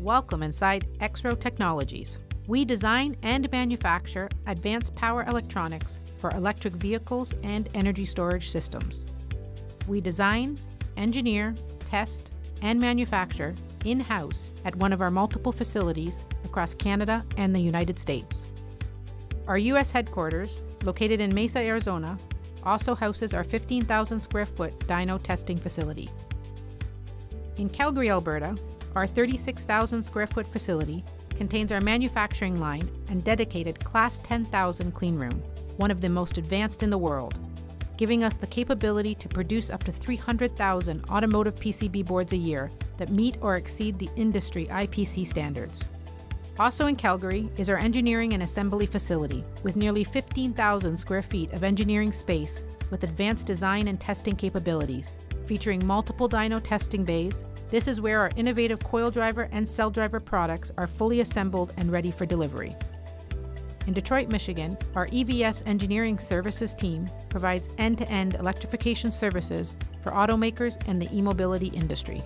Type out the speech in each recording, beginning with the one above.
Welcome inside Exro Technologies. We design and manufacture advanced power electronics for electric vehicles and energy storage systems. We design, engineer, test, and manufacture in house at one of our multiple facilities across Canada and the United States. Our U.S. headquarters, located in Mesa, Arizona, also houses our 15,000 square foot dyno testing facility. In Calgary, Alberta, our 36,000 square foot facility contains our manufacturing line and dedicated Class 10,000 cleanroom, one of the most advanced in the world, giving us the capability to produce up to 300,000 automotive PCB boards a year that meet or exceed the industry IPC standards. Also in Calgary is our engineering and assembly facility, with nearly 15,000 square feet of engineering space with advanced design and testing capabilities. Featuring multiple dyno testing bays, this is where our innovative coil driver and cell driver products are fully assembled and ready for delivery. In Detroit, Michigan, our EBS Engineering Services team provides end to end electrification services for automakers and the e mobility industry.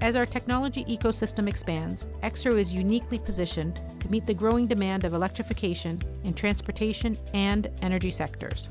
As our technology ecosystem expands, Exro is uniquely positioned to meet the growing demand of electrification in transportation and energy sectors.